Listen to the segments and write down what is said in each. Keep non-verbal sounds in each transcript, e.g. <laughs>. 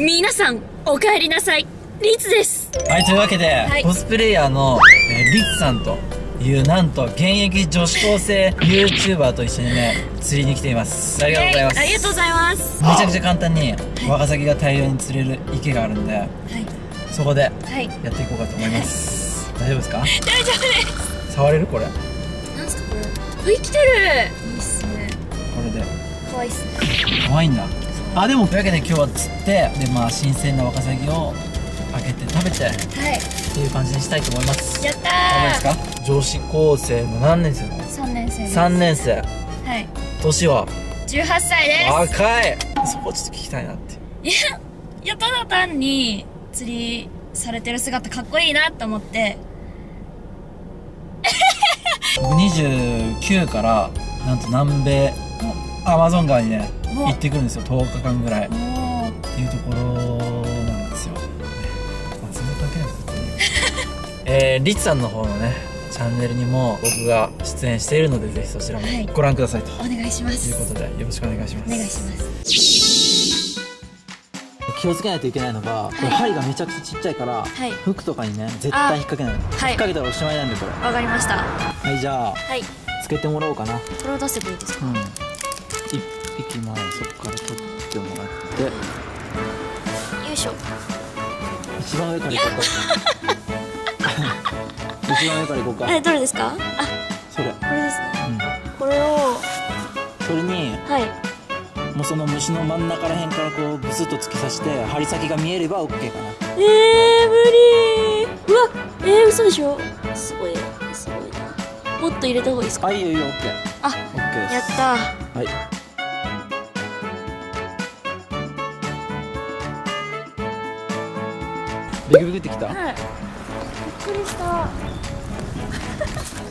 皆さんお帰りなさい。リツです。はいというわけで、い。コスプレイヤーの、えーリツさんというなんと現役女子高生 YouTuber と一緒にね釣りに来ています。ありがとうございます。ありがとうございます。めちゃくちゃ簡単にワカサギが大量に釣れる池があるんではい。そこではい。やっていこうかと思います。大丈夫ですか？大丈夫です。触れるこれ。こなんすかこれ。生きてる。いいっすね。れで。可愛いっすね。可愛いんだあでもというわけで今日は釣ってでまあ新鮮なワカサギを開けて食べてはい。っていう感じにしたいと思います。やったダメですーか？女子高生の何年生の？3年生です。3年生。はい。年は？18歳です。若い。そこちょっと聞きたいなって。いやいやただ単に釣りされてる姿かっこいいなと思って。僕29からなんと南米アマゾン川にねお行ってくるんですよ。10日間ぐらい。っていうところなんですよ。まあ全然関係ないですねえー、リツさんの方のねチャンネルにも僕が出演しているのでぜひそちらもはい。ご覧くださいと。お願いしまいうすことでよろしくお願いします。お願いします。気をつけないといけないのがこれ針がめちゃくちゃちっちゃいから、はい。服とかにね絶対引っ掛けない。の、はい。引っ掛けたらおしまいなんでこれわかりました。はいじゃあはい。つけてもらおうかな。これを出せばいいですか？うん一匹前そこから取ってもらって。よいしょ。一番上から行こうか。<laughs> 一番上から行こうか。えどれですか？あそれ、これですね。うん、これをそれにはい。もうその虫の真ん中らへんからこうブスッと突き刺して針先が見えれば OK かな。えー、無理。うわえー、嘘でしょ。すごいすごいな。もっと入れた方がいいですか？あいいよいいよ OK あ OK です。やったはいビクビクってきた。はい。びっくりした。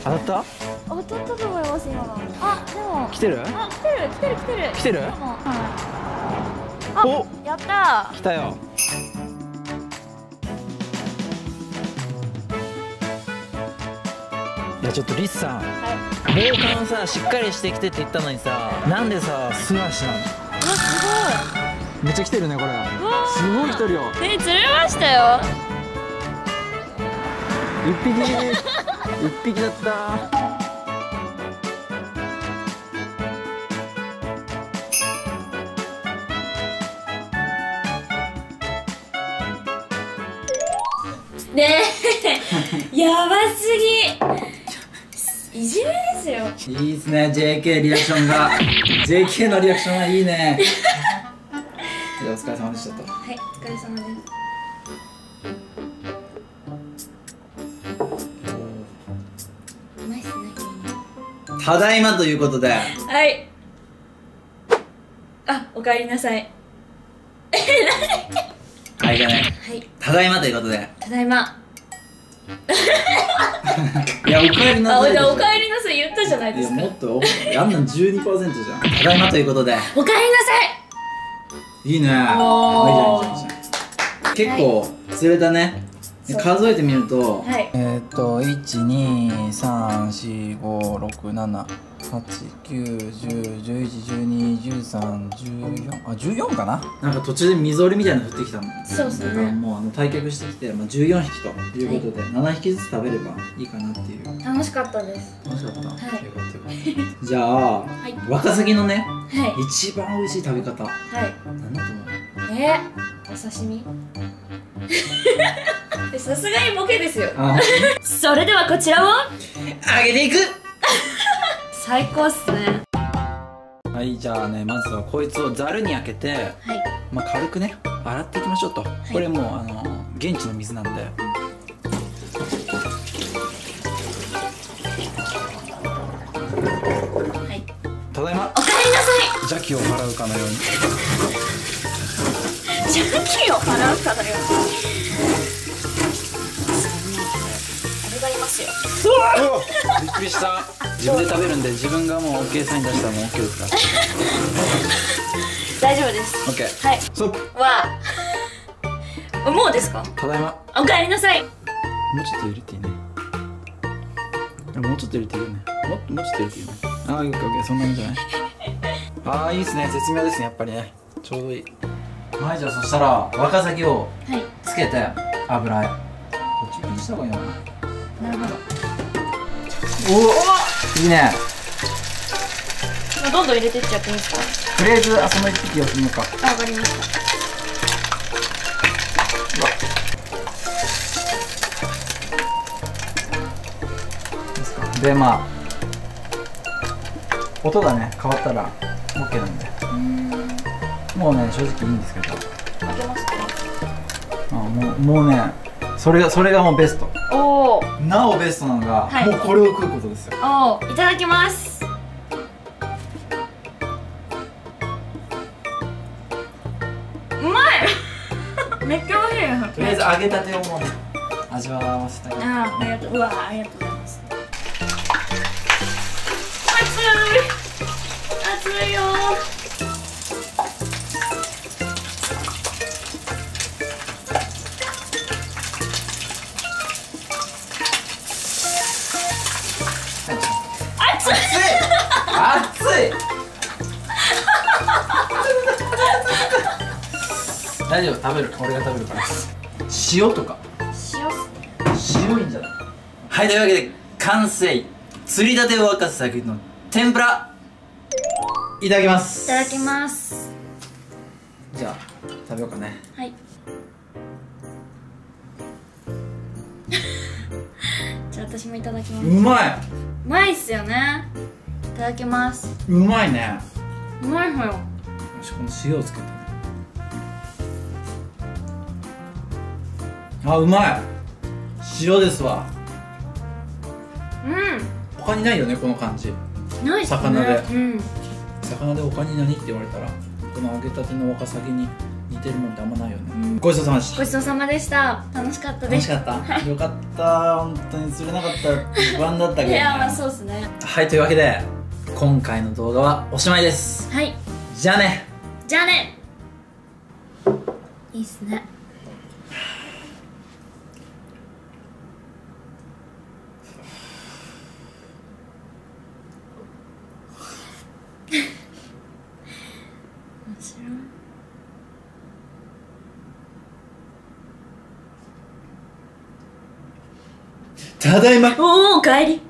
<laughs> 当たった？当たったと思います今の。あでも。来てる？あ来てる来てる来てる。来てる？はい。おあやった。来たよ。いやちょっとリスさん。はい。防寒さしっかりしてきてって言ったのにさなんでさ素足なの？うわめっちゃ来てるねこれ。すごいわすごい来てるよーえ釣れましたよ。一匹一匹だった。ねえ。やばすぎ。いじめですよ。いいですね JK リアクションが。JK のリアクションはいいねお疲れ様でしたと。はいお疲れ様です。ただいまということで。はい。あおかえりなさい。はいじゃねはい。ただいまということで。ただいま。いやおかえりなさいでしょおかえりなさい。言ったじゃないですか。いやもっと。あんなん12%じゃん。ただいまということで。おかえりなさいいいね。おー。いい。じゃんい。いじゃん結構釣れたね。数えてみるとはい。えーっと1234567 8910111121314あ14かな？なんか途中でみぞれみたいなの降ってきたもんそうっすね。だからもうあの退却してきて、まあ、14匹ということで、7匹ずつ食べればいいかなっていう。楽しかったです。楽しかった、い。よかったよかった。じゃあ、はい。ワカサギのねはい。一番美味しい食べ方。はい。何だと思う？えお刺身？え <laughs> さすがにボケですよ。あ。それではこちらを。揚げていく。最高っすね。はいじゃあねまずはこいつをざるに開けてはい。まあ、軽くね洗っていきましょうと、これもうあの現地の水なんで。はい。ただいま。おかえりなさ邪気を払うかのように。い <laughs> 邪気を払うかのようにびっくりした自分で食べるんで自分がもう OK サイン出したらもう OK ですから大丈夫です。OK はい。ストップわあ。<laughs> もうですか？ただいま。おかえりなさい。もうちょっと入れていいね。もうちょっと入れていいよね。もっともうちょっと入れていいよね。ああ OKOK そんなもんじゃない。<laughs> ああいいですね。絶妙ですねやっぱりね。ちょうどいい。はいじゃあそしたらワカサギをはい。つけて油へ。こっちにした方がいいのかな。なるほどおおいいね。どんどん入れてっちゃっていいですか？とりあえずあその一匹をしてみようかあわかりました。ですかでまあ音がね変わったら OK なんで。うん。もうね正直いいんですけど。あもうもうねそれがそれがもうベスト。おおなおベストなのが、はい。もうこれを食うことですよ。おおいただきます。うまい。<laughs> めっちゃ美味しいとりあえず揚げたてをもうね味わわせたいあーありがとう。うわありがとうございます。熱い。熱いよ大丈夫食べる俺が食べるから。塩とか。塩塩いいんじゃないはいというわけで完成。釣りたてを沸かす作品の天ぷら。いただきます。いただきます。じゃあ食べようかね。はい。<laughs> じゃあ私もいただきます。うまい。うまいっすよね。いただきます。うまいね。うまいのよ。よしこの塩をつけてあうまい。塩ですわ。う他にないよねこの感じ。んないっすね。魚で。うん。魚で他に何って言われたらこの揚げたてのワカサギに似てるもんってあんまないよね、うん。ごちそうさまでしごたちそうさまでした。楽しかったです。楽しかった。<laughs> よかった。本当に釣れなかった。ら不安だったけど、ね、いやまあそうっすね。はいというわけで今回の動画はおしまいです。はい。じゃあね。じゃあね。いいっすねただいま。おお帰り。